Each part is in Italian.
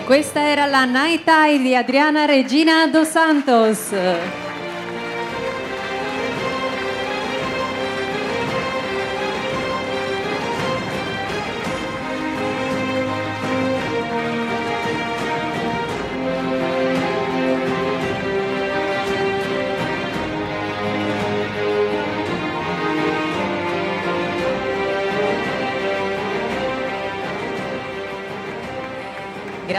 E questa era la Night Eye di Adriana Regina dos Santos.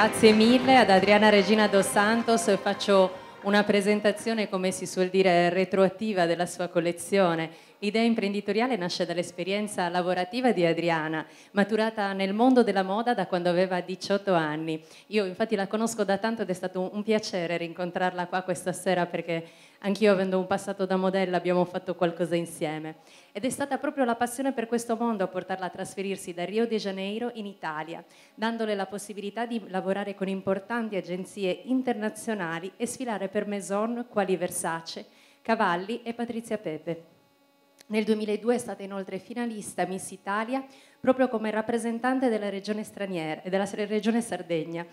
Grazie mille ad Adriana Regina dos Santos, faccio una presentazione, come si suol dire, retroattiva della sua collezione. L'idea imprenditoriale nasce dall'esperienza lavorativa di Adriana, maturata nel mondo della moda da quando aveva 18 anni. Io infatti la conosco da tanto ed è stato un piacere rincontrarla qua questa sera perché anch'io avendo un passato da modella abbiamo fatto qualcosa insieme. Ed è stata proprio la passione per questo mondo a portarla a trasferirsi da Rio de Janeiro in Italia, dandole la possibilità di lavorare con importanti agenzie internazionali e sfilare per maison quali Versace, Cavalli e Patrizia Pepe. Nel 2002 è stata inoltre finalista Miss Italia proprio come rappresentante della regione, della regione Sardegna,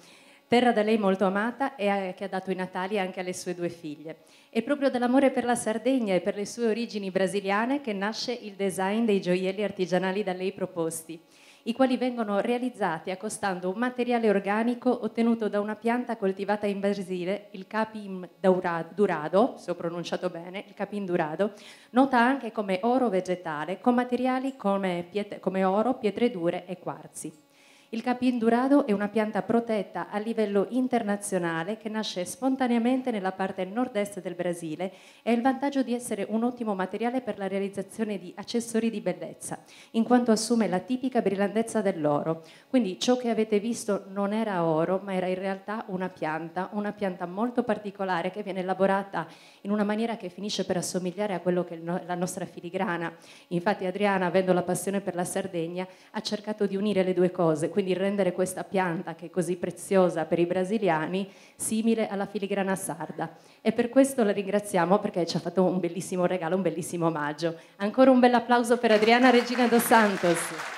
terra da lei molto amata e che ha dato i natali anche alle sue due figlie. È proprio dall'amore per la Sardegna e per le sue origini brasiliane che nasce il design dei gioielli artigianali da lei proposti, i quali vengono realizzati accostando un materiale organico ottenuto da una pianta coltivata in Brasile, il capim durado, se ho pronunciato bene, il capim durado, nota anche come oro vegetale, con materiali come, come oro, pietre dure e quarzi. Il capindurado è una pianta protetta a livello internazionale che nasce spontaneamente nella parte nord-est del Brasile e ha il vantaggio di essere un ottimo materiale per la realizzazione di accessori di bellezza, in quanto assume la tipica brillantezza dell'oro. Quindi ciò che avete visto non era oro, ma era in realtà una pianta, una pianta molto particolare che viene elaborata in una maniera che finisce per assomigliare a quello che è la nostra filigrana. Infatti Adriana, avendo la passione per la Sardegna, ha cercato di unire le due cose quindi rendere questa pianta che è così preziosa per i brasiliani simile alla filigrana sarda. E per questo la ringraziamo perché ci ha fatto un bellissimo regalo, un bellissimo omaggio. Ancora un bel applauso per Adriana Regina dos Santos.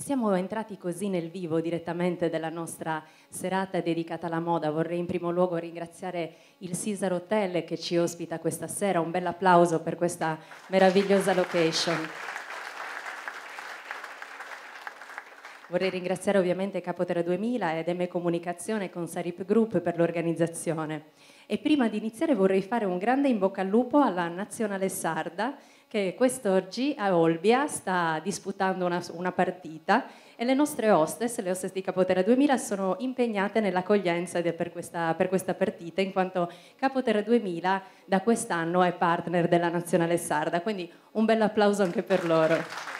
Siamo entrati così nel vivo direttamente della nostra serata dedicata alla moda. Vorrei in primo luogo ringraziare il Caesar Hotel che ci ospita questa sera. Un bel applauso per questa meravigliosa location. Vorrei ringraziare ovviamente Capoterra 2000 ed M Comunicazione con Sarip Group per l'organizzazione. E prima di iniziare vorrei fare un grande in bocca al lupo alla Nazionale Sarda che quest'oggi a Olbia sta disputando una, una partita e le nostre hostess, le hostess di Capoterra 2000, sono impegnate nell'accoglienza per questa, per questa partita, in quanto Capoterra 2000 da quest'anno è partner della Nazionale Sarda, quindi un bel applauso anche per loro.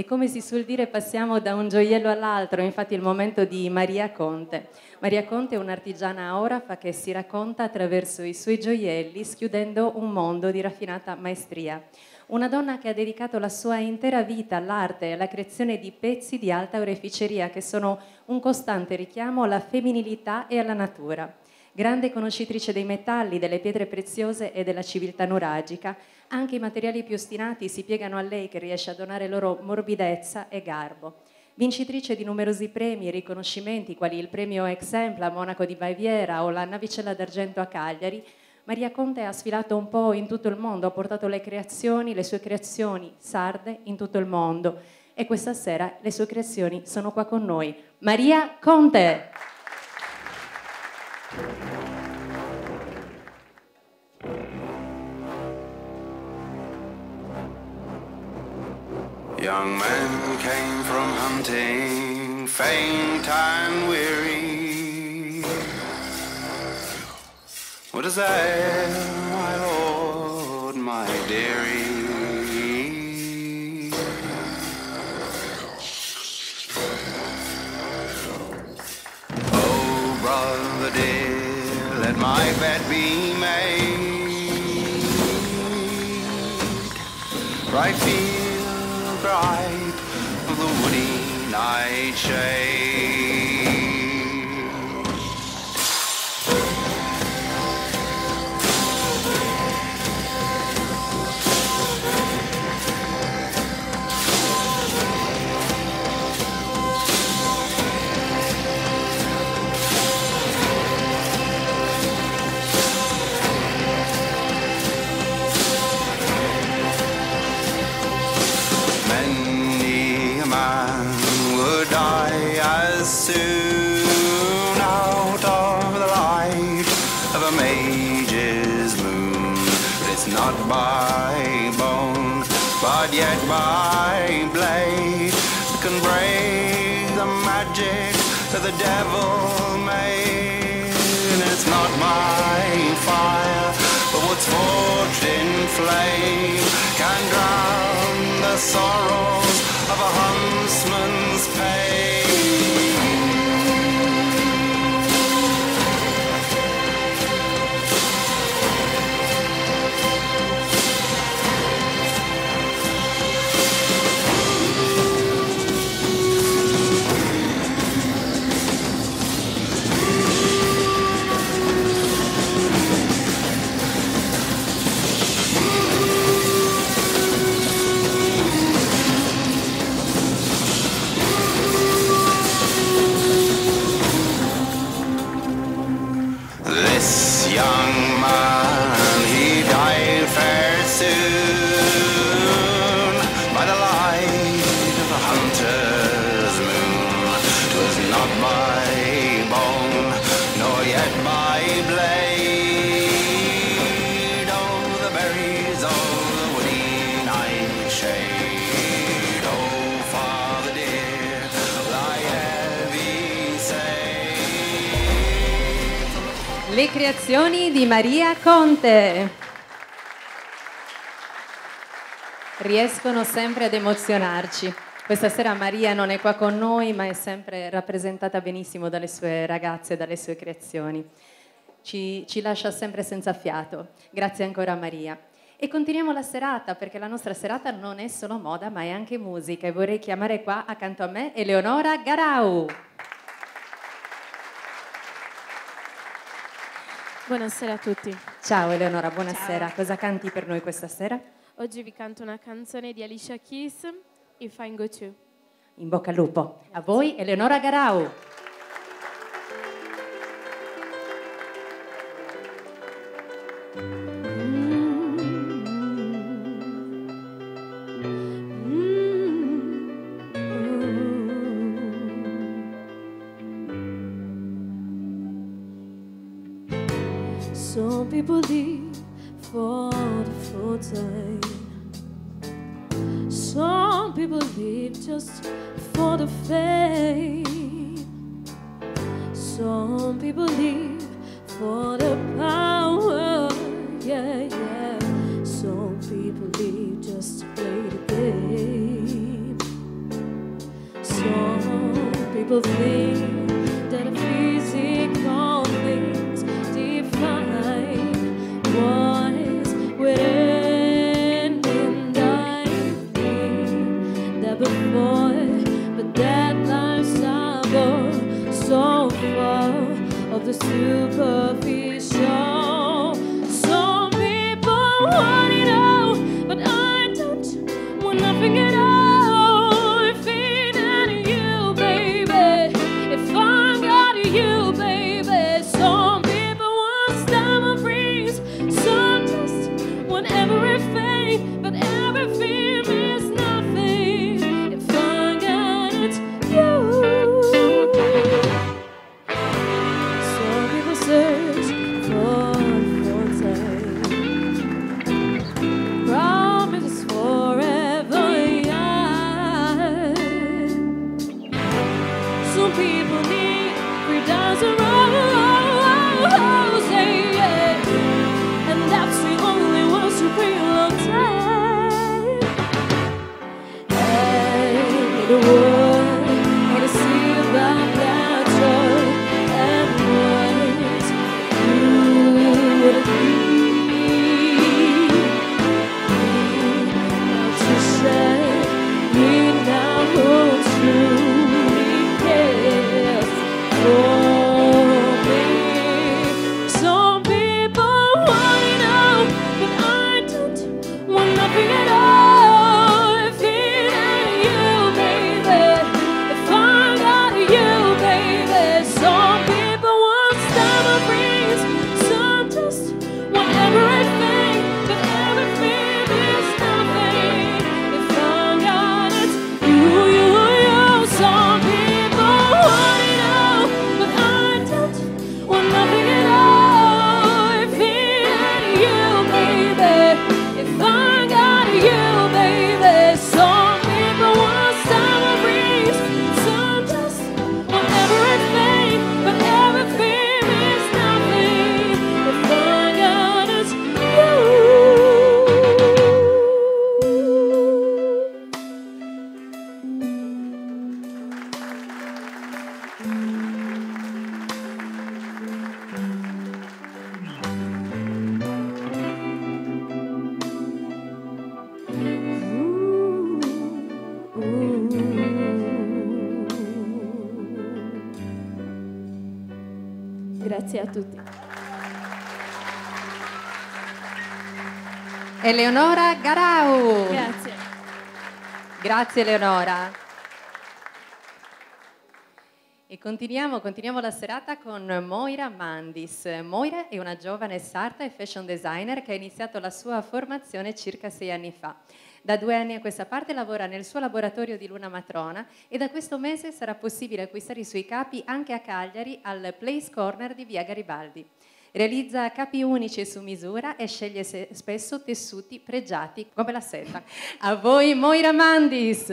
E come si suol dire passiamo da un gioiello all'altro, infatti il momento di Maria Conte. Maria Conte è un'artigiana orafa che si racconta attraverso i suoi gioielli schiudendo un mondo di raffinata maestria. Una donna che ha dedicato la sua intera vita all'arte e alla creazione di pezzi di alta oreficeria che sono un costante richiamo alla femminilità e alla natura. Grande conoscitrice dei metalli, delle pietre preziose e della civiltà nuragica, anche i materiali più ostinati si piegano a lei che riesce a donare loro morbidezza e garbo. Vincitrice di numerosi premi e riconoscimenti, quali il premio Exempla a Monaco di Baviera o la Navicella d'Argento a Cagliari, Maria Conte ha sfilato un po' in tutto il mondo, ha portato le creazioni, le sue creazioni sarde in tutto il mondo e questa sera le sue creazioni sono qua con noi. Maria Conte! Young men came from hunting, faint and weary. What is that, my lord, my dearie? Oh, brother dear, let my bed be made. Right thy shade. Not by bone, but yet by blade can break the magic that the devil made. It's not my fire, but what's forged in flame can drown the sorrows of a huntsman's pain. Creazioni di Maria Conte. Riescono sempre ad emozionarci. Questa sera Maria non è qua con noi, ma è sempre rappresentata benissimo dalle sue ragazze dalle sue creazioni. Ci, ci lascia sempre senza fiato. Grazie ancora Maria. E continuiamo la serata, perché la nostra serata non è solo moda, ma è anche musica. E vorrei chiamare qua accanto a me Eleonora Garau. Buonasera a tutti. Ciao Eleonora, buonasera. Cosa canti per noi questa sera? Oggi vi canto una canzone di Alicia Keys, If I Go To. In bocca al lupo. A voi Eleonora Garau. Some people live for the full time. Some people live just for the fame. Some people live for the power. Yeah, yeah. Some people live just to play the game. Some people think the superficial. A tutti. Eleonora Garau. Grazie. Grazie Eleonora. E continuiamo, continuiamo la serata con Moira Mandis. Moira è una giovane sarta e fashion designer che ha iniziato la sua formazione circa sei anni fa. Da due anni a questa parte lavora nel suo laboratorio di Luna Matrona e da questo mese sarà possibile acquistare i suoi capi anche a Cagliari al Place Corner di Via Garibaldi. Realizza capi unici su misura e sceglie spesso tessuti pregiati come la seta. A voi Moira Mandis!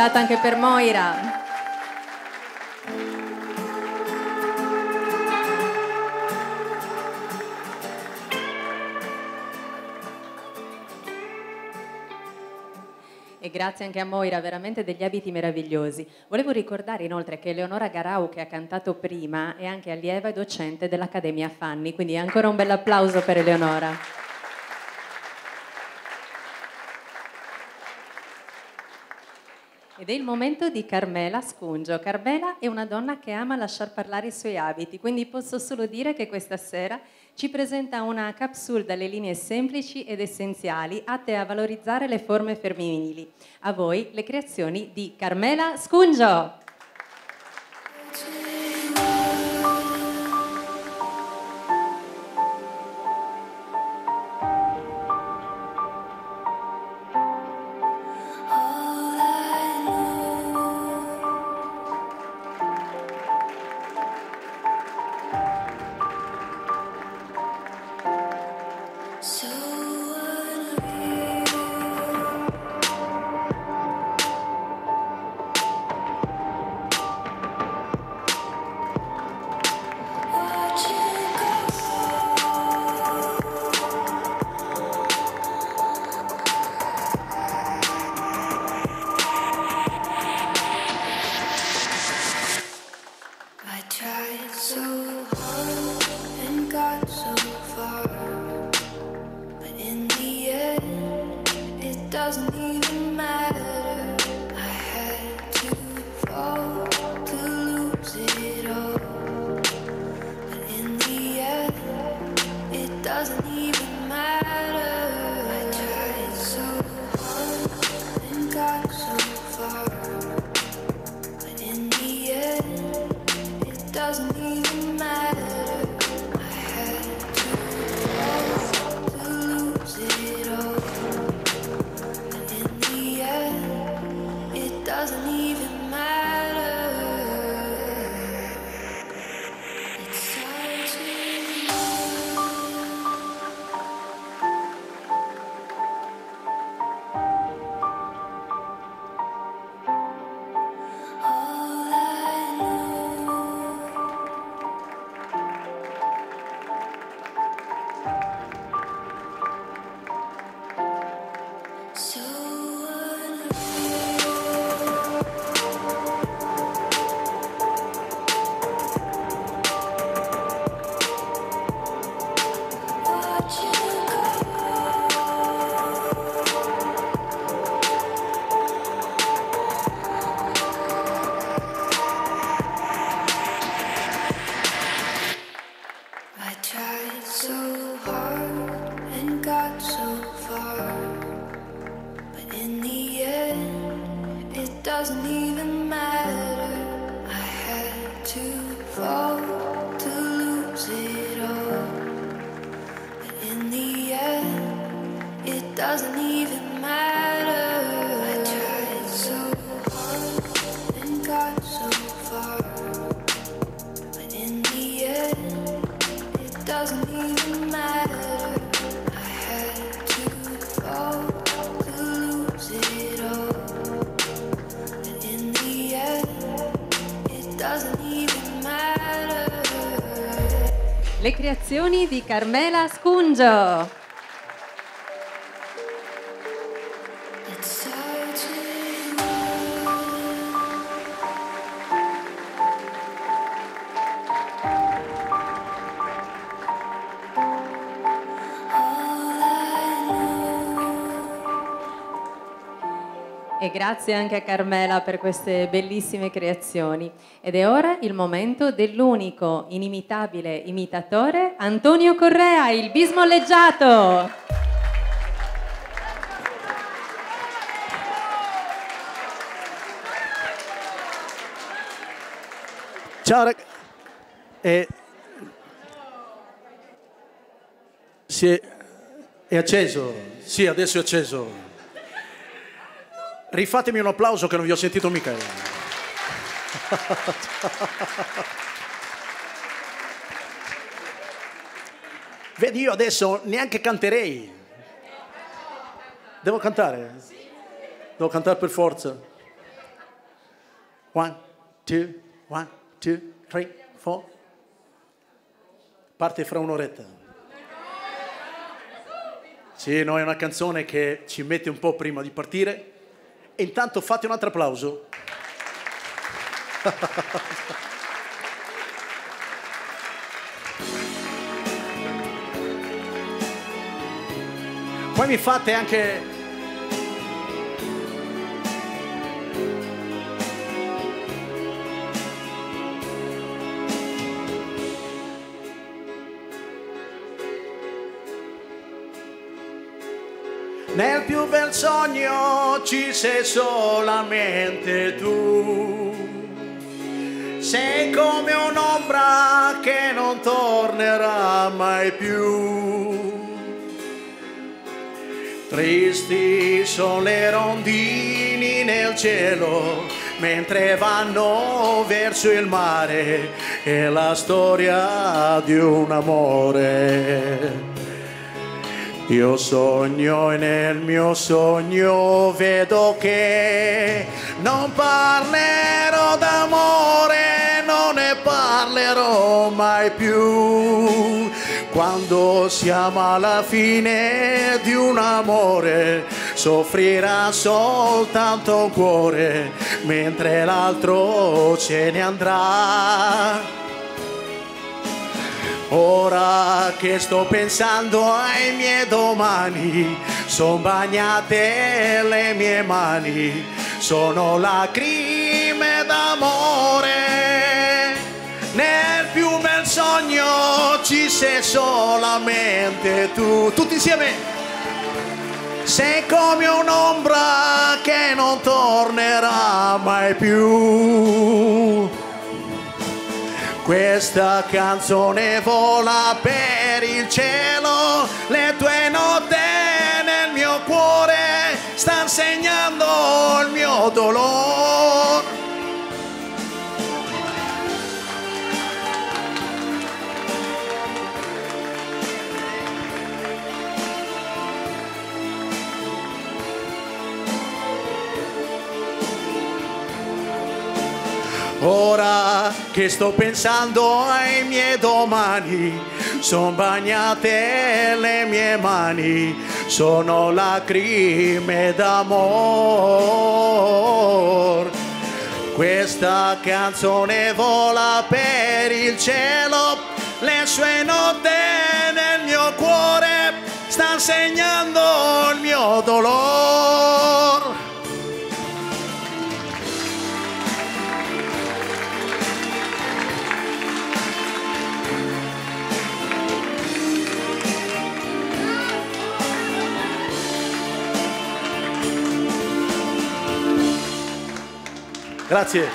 Sfilata anche per Moira. E grazie anche a Moira, veramente degli abiti meravigliosi. Volevo ricordare inoltre che Eleonora Garau, che ha cantato prima, è anche allieva e docente dell'Accademia Fanni, quindi ancora un bel applauso per Eleonora. Ed è il momento di Carmela Scungio. Carmela è una donna che ama lasciar parlare i suoi abiti, quindi posso solo dire che questa sera ci presenta una capsule dalle linee semplici ed essenziali atte a valorizzare le forme femminili. A voi le creazioni di Carmela Scungio. Carmela Scungio. E grazie anche a Carmela per queste bellissime creazioni. Ed è ora il momento dell'unico, inimitabile imitatore, Antonio Correa, il bismolleggiato. Ciao ragazzi. Si è, è acceso? Sì, adesso è acceso. Rifatemi un applauso che non vi ho sentito mica. Vedi, io adesso neanche canterei. Devo cantare? Devo cantare per forza. One, two, one, two, three, four. Parte fra un'oretta. Sì, no, è una canzone che ci mette un po' prima di partire. E intanto fate un altro applauso. Poi mi fate anche Nel più bel sogno ci sei solamente tu. Sei come un'ombra che non tornerà mai più. Tristi sono le rondini nel cielo mentre vanno verso il mare. È la storia di un amore. Io sogno e nel mio sogno vedo che non parlerò d'amore, non ne parlerò mai più. Quando siamo alla fine di un amore, soffrirà soltanto un cuore, mentre l'altro se ne andrà. Ora che sto pensando ai miei domani, sono bagnate le mie mani, sono lacrime d'amore. Nel più bel sogno ci sei solamente tu, tutti insieme. Sei come un'ombra che non tornerà mai più. Questa canzone vola per il cielo, le tue note nel mio cuore stanno segnando il mio dolore. Ora che sto pensando ai miei domani, sono bagnate le mie mani, sono lacrime d'amor. Questa canzone vola per il cielo, le sue note nel mio cuore stanno segnando il mio dolore. Grazie.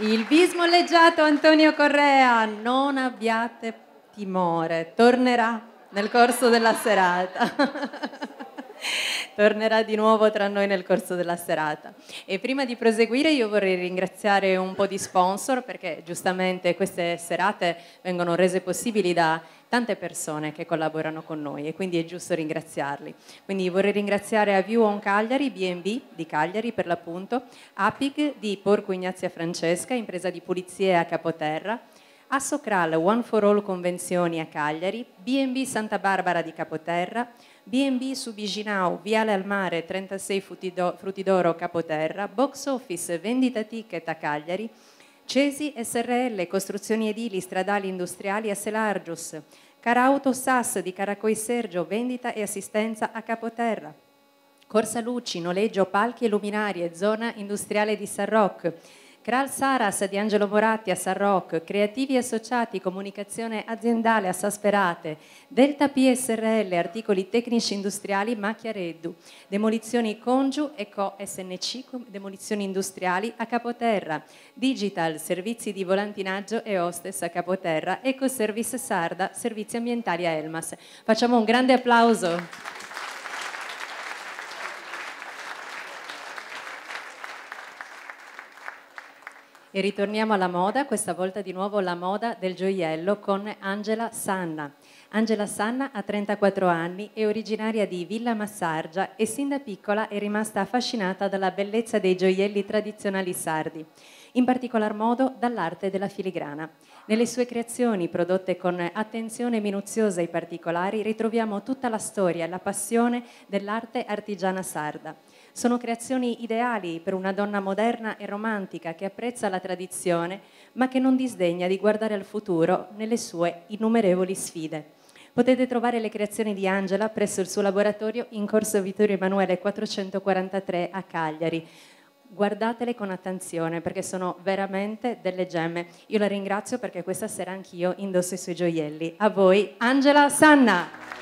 Il bismolleggiato Antonio Correa, non abbiate timore, tornerà nel corso della serata. tornerà di nuovo tra noi nel corso della serata. E prima di proseguire io vorrei ringraziare un po' di sponsor perché giustamente queste serate vengono rese possibili da tante persone che collaborano con noi e quindi è giusto ringraziarli. Quindi vorrei ringraziare a View on Cagliari, B&B di Cagliari per l'appunto, APIG di Porco Ignazia Francesca, impresa di pulizie a Capoterra, Assocral One for All Convenzioni a Cagliari, B&B Santa Barbara di Capoterra, B&B su Biginau, Viale al Mare 36 Frutido- Frutidoro Capoterra, Box Office Vendita Ticket a Cagliari, Cesi SRL Costruzioni Edili Stradali Industriali a Selargius, Carauto SAS di Caracoi Sergio Vendita e Assistenza a Capoterra, Corsa Lucci, noleggio palchi e luminarie, zona industriale di San Roch. Kral Saras di Angelo Moratti a San Roch, Creativi Associati, Comunicazione Aziendale a Sasperate, Delta PSRL, Articoli Tecnici Industriali Macchiareddu, Demolizioni Congiu e Co SNC, Demolizioni Industriali a Capoterra, Digital, Servizi di Volantinaggio e Hostess a Capoterra, Ecoservice Sarda, Servizi Ambientali a Elmas. Facciamo un grande applauso. E ritorniamo alla moda, questa volta di nuovo la moda del gioiello con Angela Sanna. Angela Sanna ha 34 anni, è originaria di Villa Massargia e sin da piccola è rimasta affascinata dalla bellezza dei gioielli tradizionali sardi, in particolar modo dall'arte della filigrana. Nelle sue creazioni, prodotte con attenzione minuziosa ai particolari, ritroviamo tutta la storia e la passione dell'arte artigiana sarda. Sono creazioni ideali per una donna moderna e romantica che apprezza la tradizione, ma che non disdegna di guardare al futuro nelle sue innumerevoli sfide. Potete trovare le creazioni di Angela presso il suo laboratorio in corso Vittorio Emanuele 443 a Cagliari. guardatele con attenzione perché sono veramente delle gemme. Io la ringrazio perché questa sera anch'io indosso i suoi gioielli. A voi, Angela Sanna.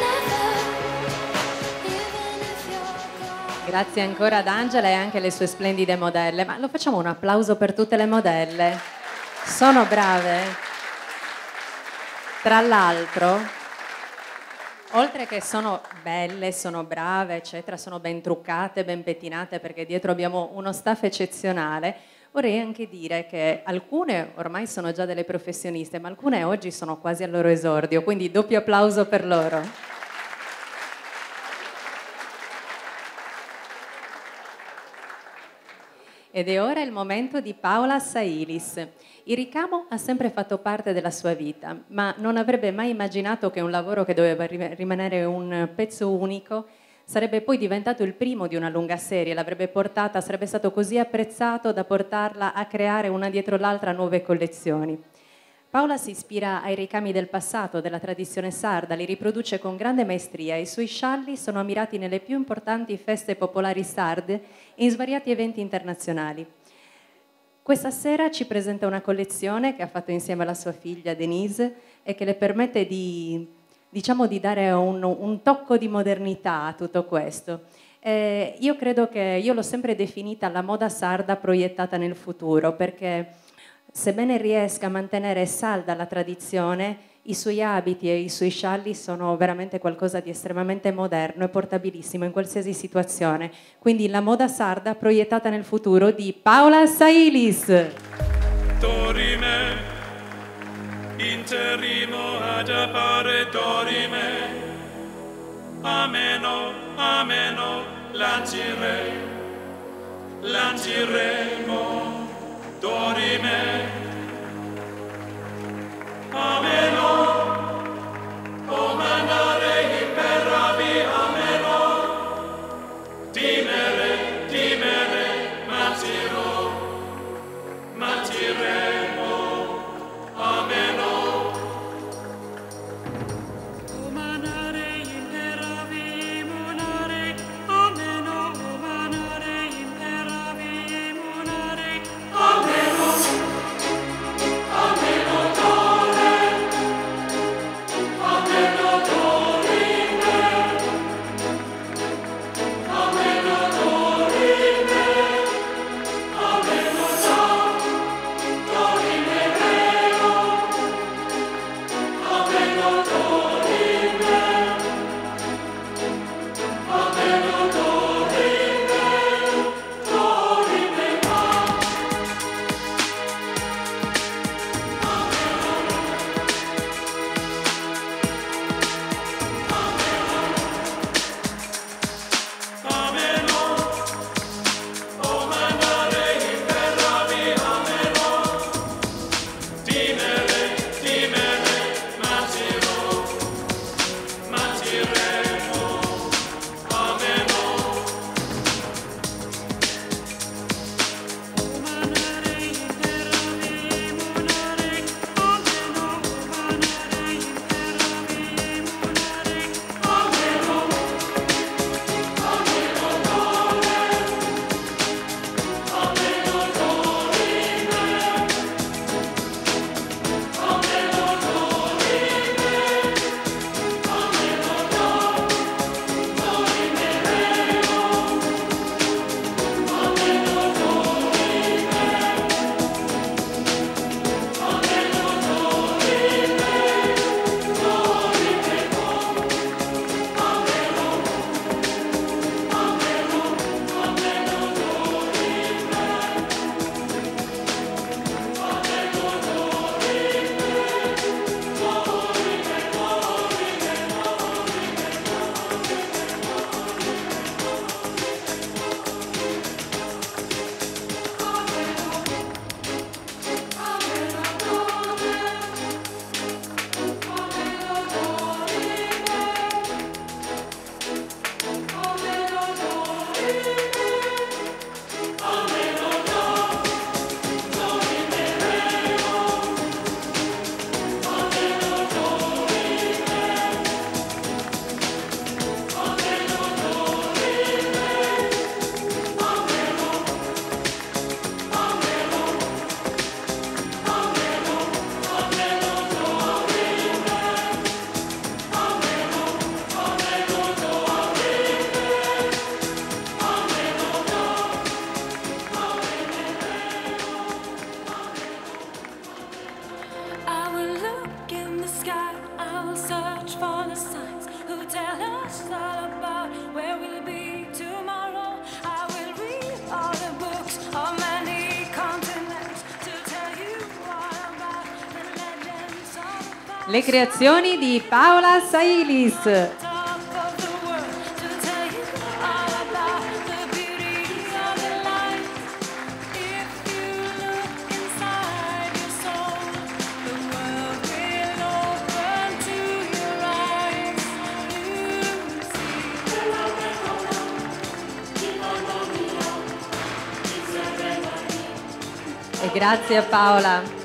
never. Even if you're gone. Grazie ancora ad Angela e anche alle sue splendide modelle. Ma lo facciamo un applauso per tutte le modelle. Sono brave. Tra l'altro, oltre che sono belle, sono brave, eccetera, sono ben truccate, ben pettinate perché dietro abbiamo uno staff eccezionale. Vorrei anche dire che alcune ormai sono già delle professioniste, ma alcune oggi sono quasi al loro esordio, quindi doppio applauso per loro. Ed è ora il momento di Paola Sailis. Il ricamo ha sempre fatto parte della sua vita, ma non avrebbe mai immaginato che un lavoro che doveva rim- rimanere un pezzo unico sarebbe poi diventato il primo di una lunga serie, l'avrebbe portata, sarebbe stato così apprezzato da portarla a creare una dietro l'altra nuove collezioni. Paola si ispira ai ricami del passato, della tradizione sarda, li riproduce con grande maestria e i suoi scialli sono ammirati nelle più importanti feste popolari sarde e in svariati eventi internazionali. Questa sera ci presenta una collezione che ha fatto insieme alla sua figlia Denise e che le permette di, diciamo, di dare un, un tocco di modernità a tutto questo. Eh, io credo che io l'ho sempre definita la moda sarda proiettata nel futuro perché sebbene riesca a mantenere salda la tradizione, i suoi abiti e i suoi scialli sono veramente qualcosa di estremamente moderno e portabilissimo in qualsiasi situazione. Quindi la moda sarda proiettata nel futuro di Paola Sailis. Dorime, interrimo ad appare dorime, ameno, ameno, lancire, lanciremo, dorime, Amen. Amen. Your eyes. You see. E grazie a Paola,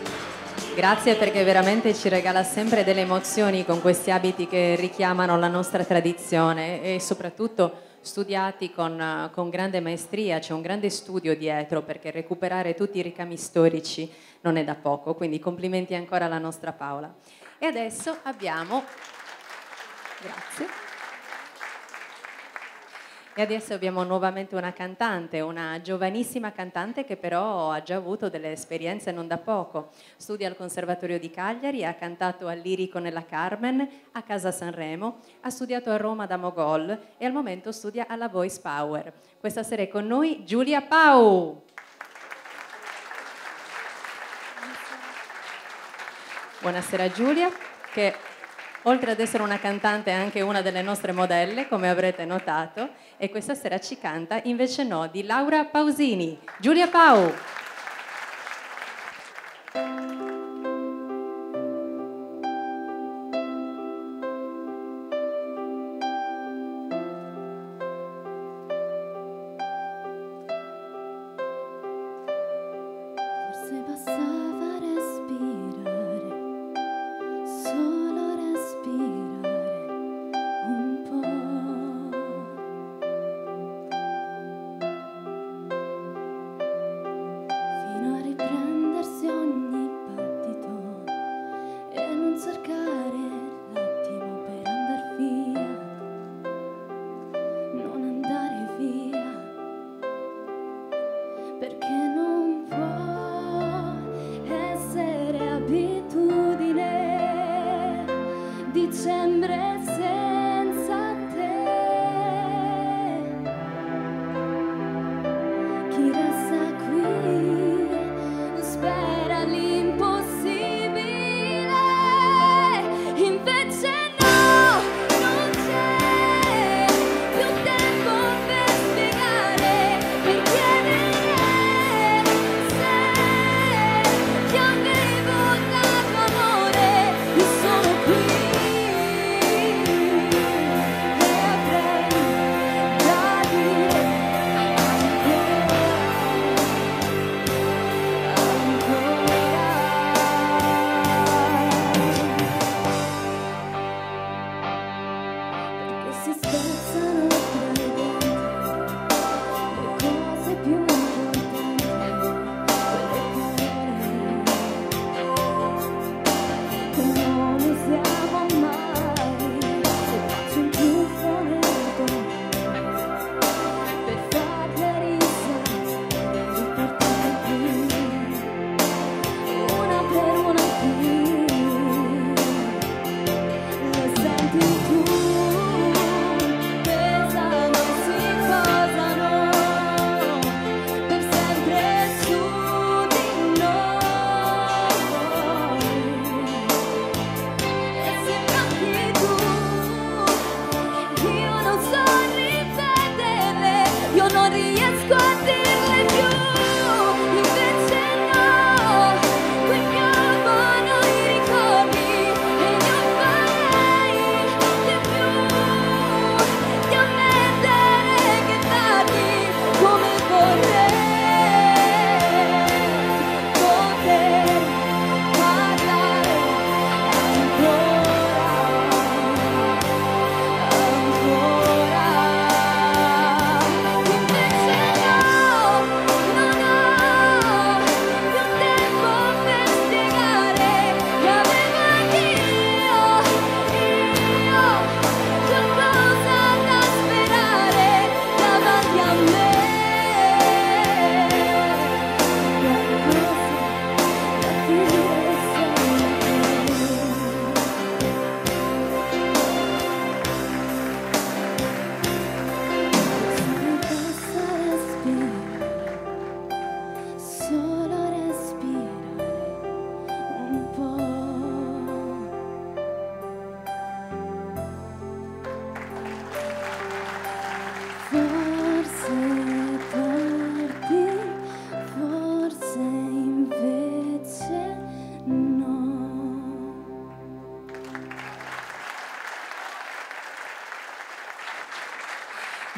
grazie perché veramente ci regala sempre delle emozioni con questi abiti che richiamano la nostra tradizione e soprattutto studiati con, con grande maestria, c'è un grande studio dietro perché recuperare tutti i ricami storici non è da poco, quindi complimenti ancora alla nostra Paola. E adesso abbiamo... Grazie. E adesso abbiamo nuovamente una cantante, una giovanissima cantante che però ha già avuto delle esperienze non da poco. Studia al Conservatorio di Cagliari, ha cantato al Lirico nella Carmen, a Casa Sanremo, ha studiato a Roma da Mogol e al momento studia alla Voice Power. Questa sera è con noi Giulia Pau. Buonasera Giulia, che oltre ad essere una cantante è anche una delle nostre modelle, come avrete notato, e questa sera ci canta Invece no di Laura Pausini. Giulia Pau.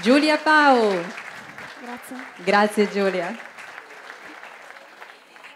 Giulia Pau. Grazie. Grazie Giulia.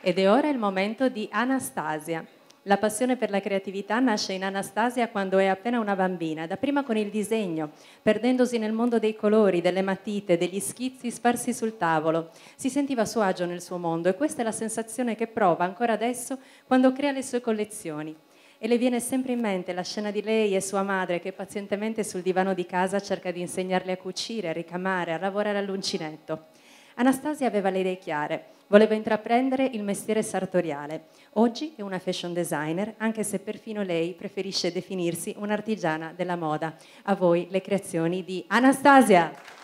Ed è ora il momento di Anastasia. La passione per la creatività nasce in Anastasia quando è appena una bambina, dapprima con il disegno, perdendosi nel mondo dei colori, delle matite, degli schizzi sparsi sul tavolo. Si sentiva a suo agio nel suo mondo e questa è la sensazione che prova ancora adesso quando crea le sue collezioni. E le viene sempre in mente la scena di lei e sua madre che pazientemente sul divano di casa cerca di insegnarle a cucire, a ricamare, a lavorare all'uncinetto. Anastasia aveva le idee chiare, voleva intraprendere il mestiere sartoriale. Oggi è una fashion designer, anche se perfino lei preferisce definirsi un'artigiana della moda. A voi le creazioni di Anastasia.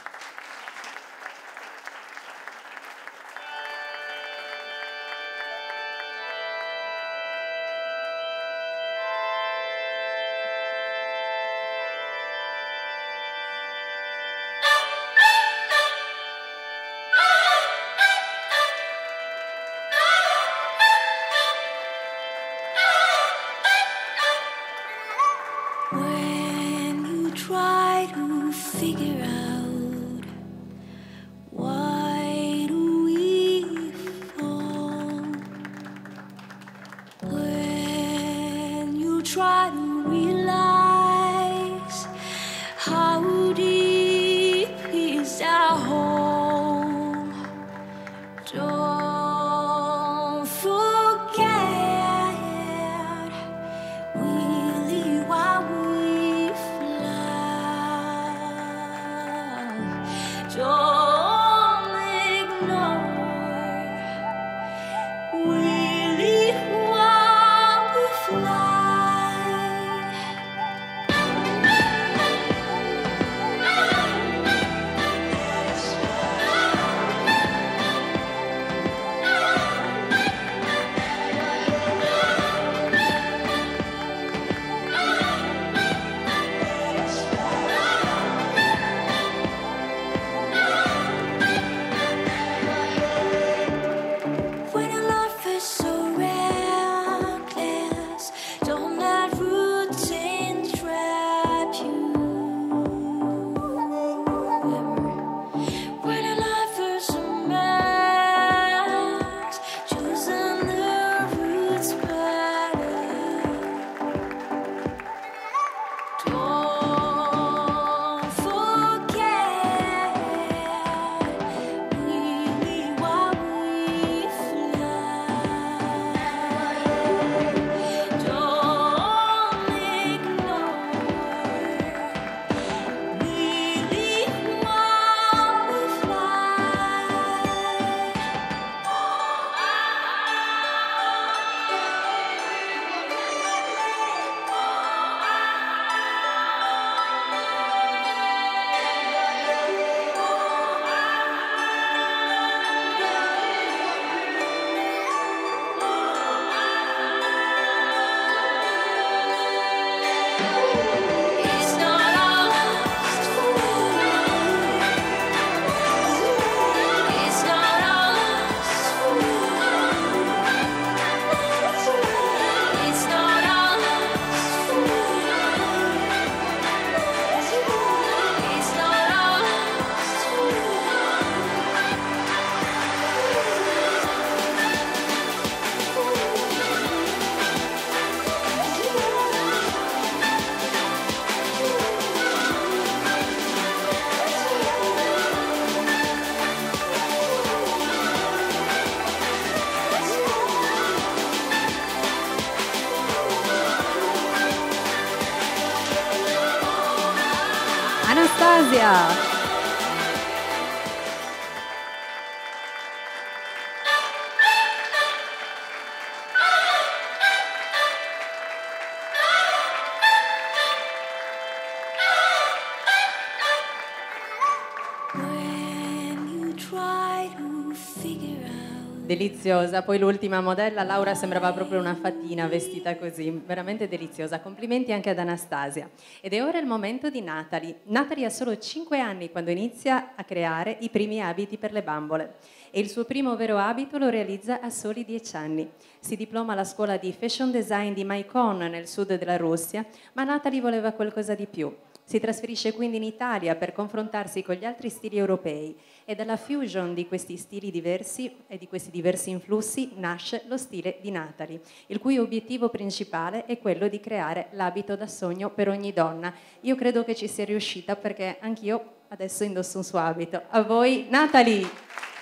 Deliziosa, poi l'ultima modella, Laura sembrava proprio una fatina vestita così, veramente deliziosa. Complimenti anche ad Anastasia. Ed è ora il momento di Natalie. Natalie ha solo 5 anni quando inizia a creare i primi abiti per le bambole e il suo primo vero abito lo realizza a soli 10 anni. Si diploma alla scuola di fashion design di Maikon nel sud della Russia, ma Natalie voleva qualcosa di più. Si trasferisce quindi in Italia per confrontarsi con gli altri stili europei e dalla fusion di questi stili diversi e di questi diversi influssi nasce lo stile di Natalie, il cui obiettivo principale è quello di creare l'abito da sogno per ogni donna. Io credo che ci sia riuscita perché anch'io adesso indosso un suo abito. A voi Natalie!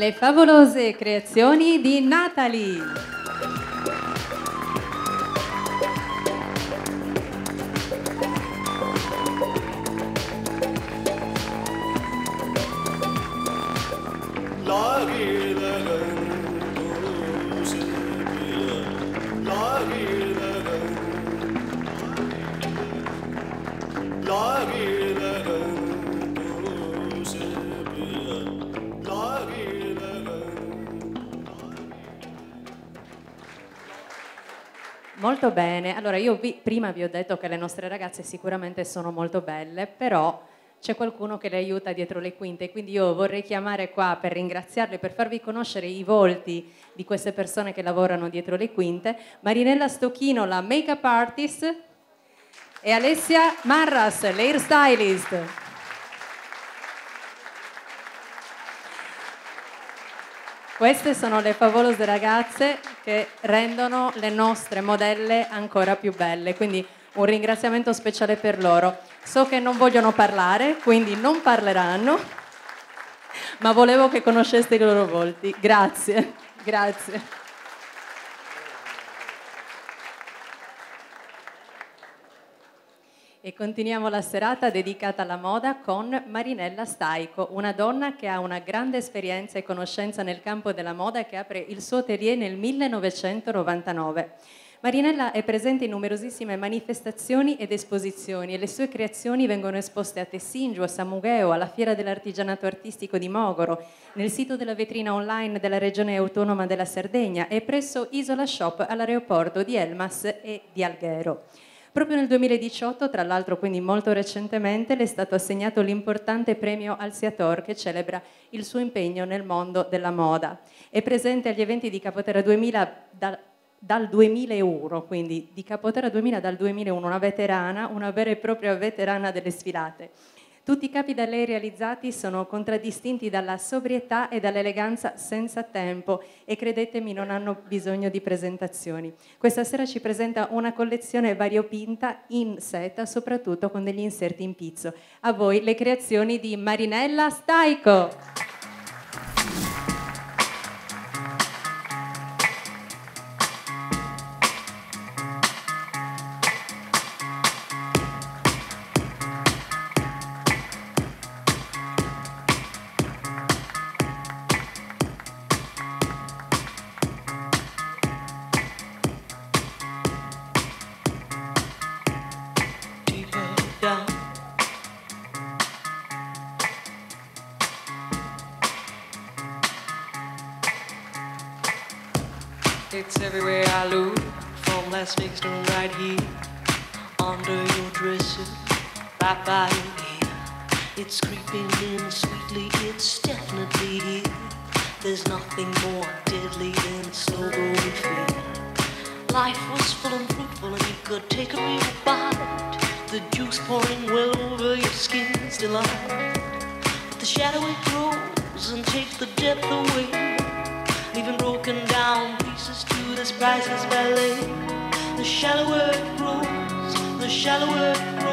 Le favolose creazioni di Natalie. Bene. Allora, io vi- prima vi ho detto che le nostre ragazze sicuramente sono molto belle, però c'è qualcuno che le aiuta dietro le quinte, quindi io vorrei chiamare qua per ringraziarle, per farvi conoscere i volti di queste persone che lavorano dietro le quinte, Marinella Stocchino, la make-up artist, e Alessia Marras, l'hair stylist. Queste sono le favolose ragazze che rendono le nostre modelle ancora più belle, quindi un ringraziamento speciale per loro. So che non vogliono parlare, quindi non parleranno, ma volevo che conosceste i loro volti. Grazie, grazie. E continuiamo la serata dedicata alla moda con Marinella Staico, una donna che ha una grande esperienza e conoscenza nel campo della moda e che apre il suo atelier nel 1999. Marinella è presente in numerosissime manifestazioni ed esposizioni e le sue creazioni vengono esposte a Tessingiu, a San Mugheo, alla Fiera dell'Artigianato Artistico di Mogoro, nel sito della vetrina online della Regione Autonoma della Sardegna e presso Isola Shop all'aeroporto di Elmas e di Alghero. Proprio nel 2018, tra l'altro quindi molto recentemente, le è stato assegnato l'importante premio Alciator che celebra il suo impegno nel mondo della moda. È presente agli eventi di Capoterra 2000 da- dal 2001, quindi di Capoterra 2000 dal 2001, una veterana, una vera e propria veterana delle sfilate. Tutti i capi da lei realizzati sono contraddistinti dalla sobrietà e dall'eleganza senza tempo e credetemi non hanno bisogno di presentazioni. Questa sera ci presenta una collezione variopinta in seta, soprattutto con degli inserti in pizzo. A voi le creazioni di Marinella Staico. By. It's creeping in sweetly, it's definitely here. There's nothing more deadly than a slow growing fear. Life was full and fruitful, and you could take a real bite. The juice pouring well over your skin's delight. But the shadow it grows and takes the depth away, leaving broken down pieces to this priceless ballet. The shallower it grows, the shallower it grows,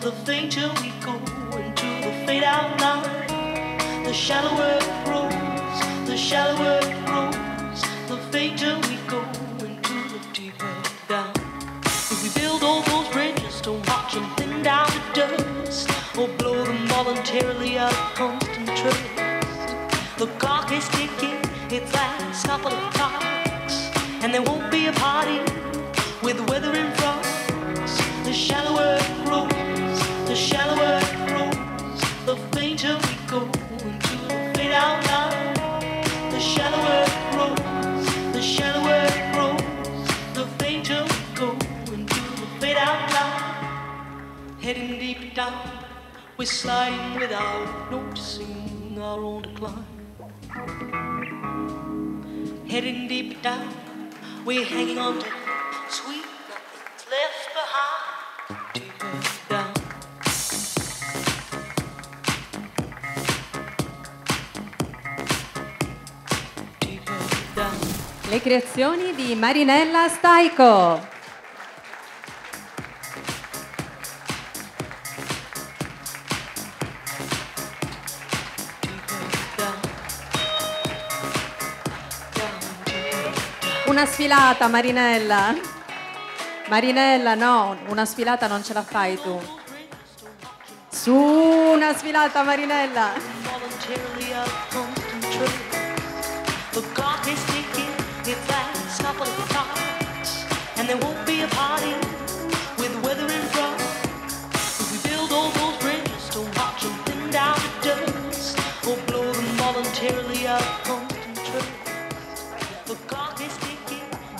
the fainter we go into the fade out line. The shallower it grows, the shallower it grows, the fainter we go into the deeper down. If we build all those bridges, don't watch them thin down to dust, or blow them voluntarily out of constant trust. The clock is ticking, its last couple of clocks, and there won't be a party with the weather in front. The shallower we're sliding without noticing our own decline. Heading deep down, we're hanging on to sweet nothing's left behind. Le creazioni di Marinella Staico. Una sfilata, Marinella. Marinella, no, una sfilata non ce la fai tu. Su, una sfilata, Marinella.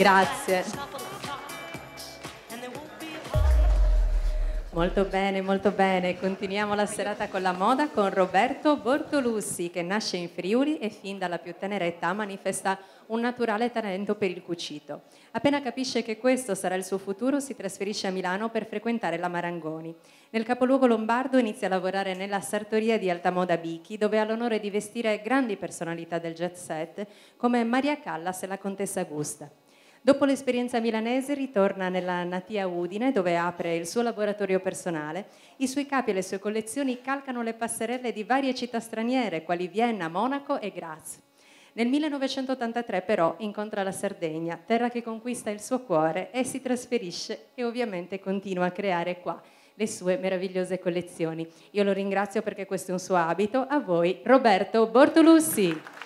A Molto bene, molto bene. Continuiamo la serata con la moda con Roberto Bortolussi che nasce in Friuli e fin dalla più tenera età manifesta un naturale talento per il cucito. Appena capisce che questo sarà il suo futuro si trasferisce a Milano per frequentare la Marangoni. Nel capoluogo lombardo inizia a lavorare nella sartoria di Alta Moda Bichi dove ha l'onore di vestire grandi personalità del jet set come Maria Callas e la contessa Gusta. Dopo l'esperienza milanese ritorna nella natia Udine dove apre il suo laboratorio personale. I suoi capi e le sue collezioni calcano le passerelle di varie città straniere quali Vienna, Monaco e Graz. Nel 1983 però incontra la Sardegna, terra che conquista il suo cuore e si trasferisce e ovviamente continua a creare qua le sue meravigliose collezioni. Io lo ringrazio perché questo è un suo abito. A voi Roberto Bortolussi.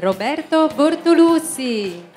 Roberto Bortolussi.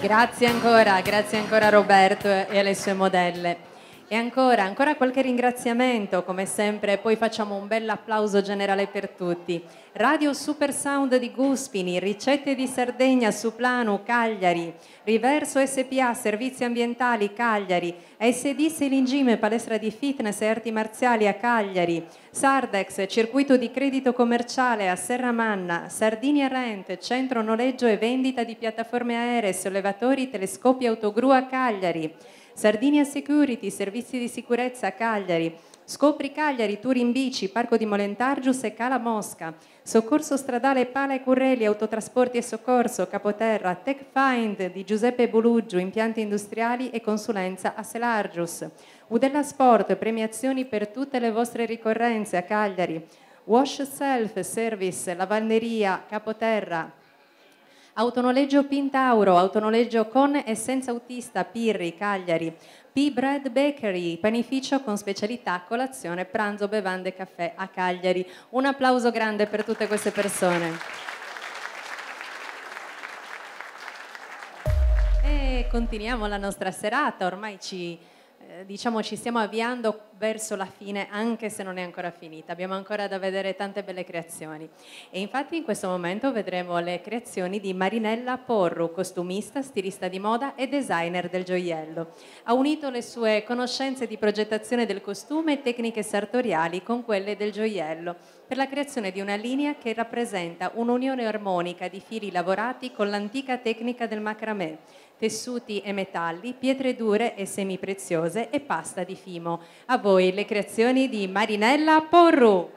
grazie ancora, grazie ancora a Roberto e alle sue modelle. E ancora, ancora qualche ringraziamento, come sempre, poi facciamo un bel applauso generale per tutti. Radio Super Sound di Guspini, Ricette di Sardegna su Plano, Cagliari, Riverso SPA, Servizi Ambientali, Cagliari, SD Selingime, Palestra di Fitness e Arti Marziali a Cagliari, Sardex, Circuito di Credito Commerciale a Serramanna, Sardinia Rent, Centro Noleggio e Vendita di Piattaforme Aeree, Sollevatori, Telescopi Autogru a Cagliari, Sardinia Security, servizi di sicurezza a Cagliari, Scopri Cagliari, tour in bici, Parco di Molentargius e Cala Mosca, Soccorso stradale Pala e Currelli, Autotrasporti e Soccorso, Capoterra, Tech Find di Giuseppe Buluggio, impianti industriali e consulenza a Selargius, Udella Sport, premiazioni per tutte le vostre ricorrenze a Cagliari, Wash Self Service, Lavanderia, Capoterra, Autonoleggio Pintauro, autonoleggio con e senza autista Pirri, Cagliari, P Bread Bakery, panificio con specialità colazione, pranzo, bevande e caffè a Cagliari. Un applauso grande per tutte queste persone. E continuiamo la nostra serata, ormai ci, diciamo, ci stiamo avviando verso la fine, anche se non è ancora finita. Abbiamo ancora da vedere tante belle creazioni. E infatti in questo momento vedremo le creazioni di Marinella Porru, costumista, stilista di moda e designer del gioiello. Ha unito le sue conoscenze di progettazione del costume e tecniche sartoriali con quelle del gioiello per la creazione di una linea che rappresenta un'unione armonica di fili lavorati con l'antica tecnica del macramè, tessuti e metalli, pietre dure e semipreziose e pasta di fimo. A voi le creazioni di Marinella Porru.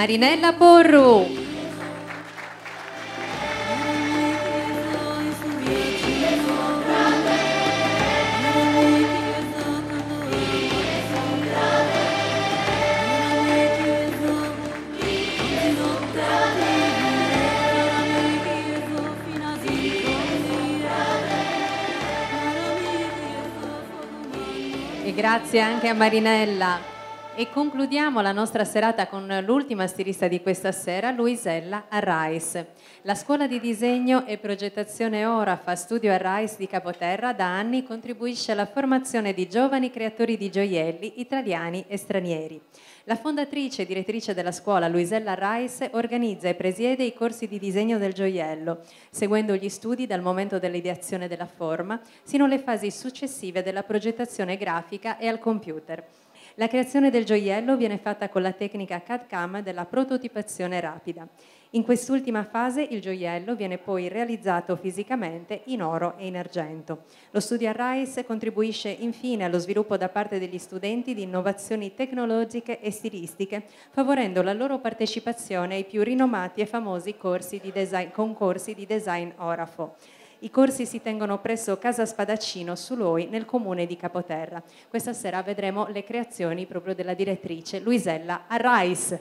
Marinella Porru. E grazie anche a Marinella. E concludiamo la nostra serata con l'ultima stilista di questa sera, Luisella Arrais. La scuola di disegno e progettazione Orafa Studio Arrais di Capoterra da anni contribuisce alla formazione di giovani creatori di gioielli italiani e stranieri. La fondatrice e direttrice della scuola, Luisella Arrais, organizza e presiede i corsi di disegno del gioiello, seguendo gli studi dal momento dell'ideazione della forma sino alle fasi successive della progettazione grafica e al computer. La creazione del gioiello viene fatta con la tecnica CAD-CAM della prototipazione rapida. In quest'ultima fase il gioiello viene poi realizzato fisicamente in oro e in argento. Lo studio Arrais contribuisce infine allo sviluppo da parte degli studenti di innovazioni tecnologiche e stilistiche, favorendo la loro partecipazione ai più rinomati e famosi corsi di design, concorsi di design Orafo. I corsi si tengono presso Casa Spadaccino su Loi nel comune di Capoterra. Questa sera vedremo le creazioni proprio della direttrice Luisella Arrais.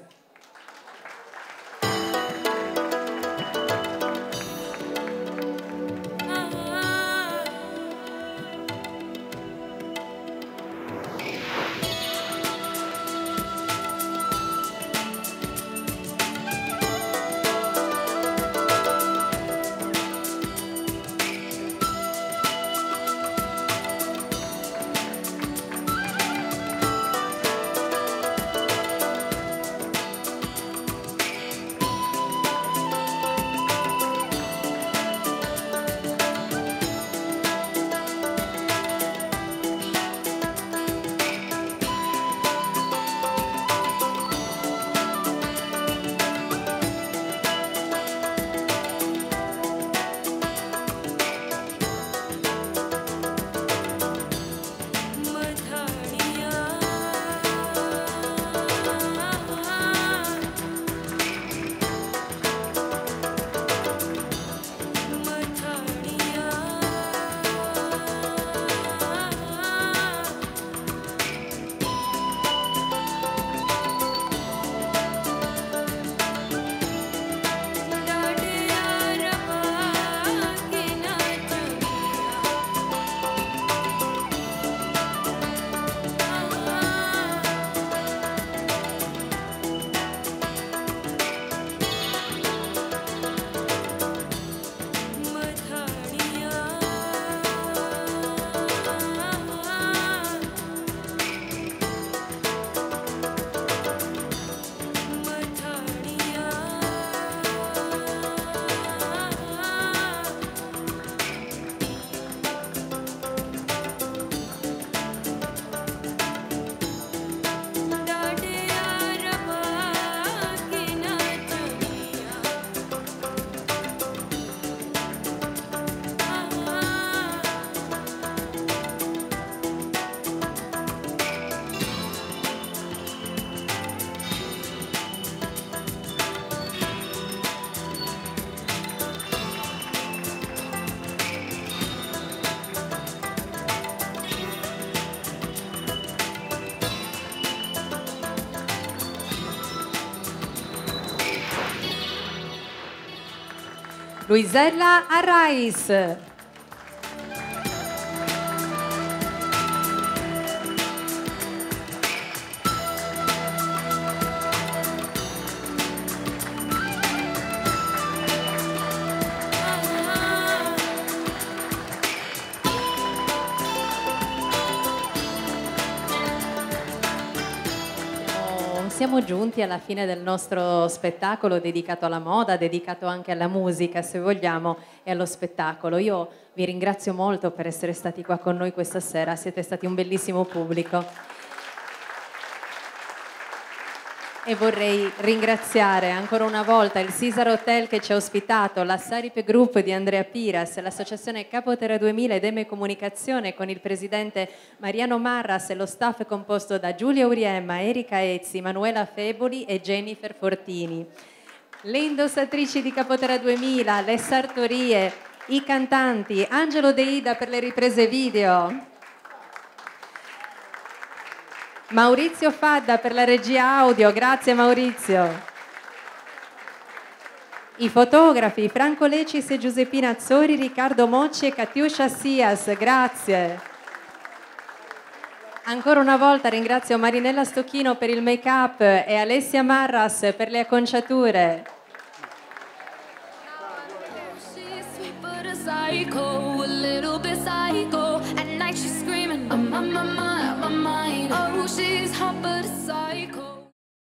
Luisella Arrais. Giunti alla fine del nostro spettacolo dedicato alla moda, dedicato anche alla musica, se vogliamo, e allo spettacolo. Io vi ringrazio molto per essere stati qua con noi questa sera, siete stati un bellissimo pubblico. E vorrei ringraziare ancora una volta il Cesar Hotel che ci ha ospitato, la Sarip Group di Andrea Piras, l'associazione Capoterra 2000 ed Eme Comunicazione con il presidente Mariano Marras e lo staff composto da Giulia Uriemma, Erika Ezzi, Manuela Feboli e Jennifer Fortini. Le indossatrici di Capoterra 2000, le sartorie, i cantanti, Angelo Deida per le riprese video, Maurizio Fadda per la regia audio, grazie Maurizio. I fotografi Franco Lecis e Giuseppina Azzori, Riccardo Mocci e Katiuscia Sias, grazie. Ancora una volta ringrazio Marinella Stocchino per il make-up e Alessia Marras per le acconciature. She's Oh, she's hot but a psycho.